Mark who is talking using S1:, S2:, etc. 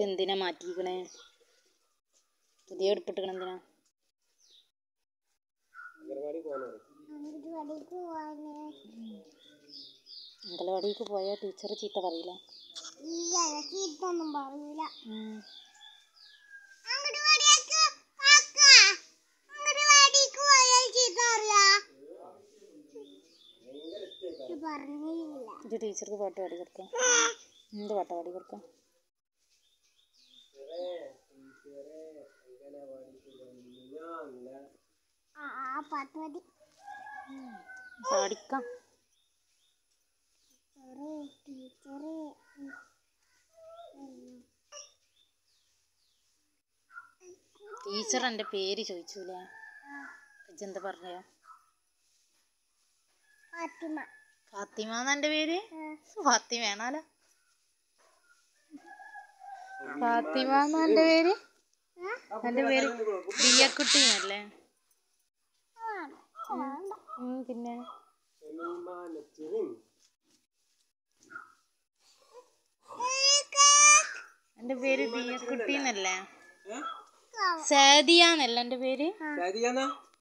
S1: ഇജ്ജ് എന്തിനാ മാറ്റിക്കണേ പുതിയ എടുപ്പിട്ടിക്കണ എന്തിനാ? അംഗനവാടിക്ക് പോയാൽ ടീച്ചർ ചീത്ത പറയില്ല
S2: ചീത്തൊന്നും
S1: ഇത് ടീച്ചർക്ക് പാട്ട് പാടി കൊടുക്കാം. എന്ത് പാട്ടാ പാടി കൊടുക്കാം?
S2: മതി.
S1: പാടിക്കാം. ടീച്ചർ എന്റെ പേര് ചോദിച്ചൂലേ? എന്താ പറഞ്ഞോ?
S2: ഫാത്തിമ.
S1: ഫാത്തിമ എന്നെ പേര്? ഫാത്തിമ ആണല്ലോ ഫാത്തിമ എന്നെ പേര്? എന്റെ പേര് ദിയക്കുട്ടി ഉം, പിന്നെ? എന്റെ പേര് ദിയക്കുട്ടി എന്നല്ലേ? സാദിയ എന്നല്ല എന്റെ പേര്?
S3: ശരിയാന്നാ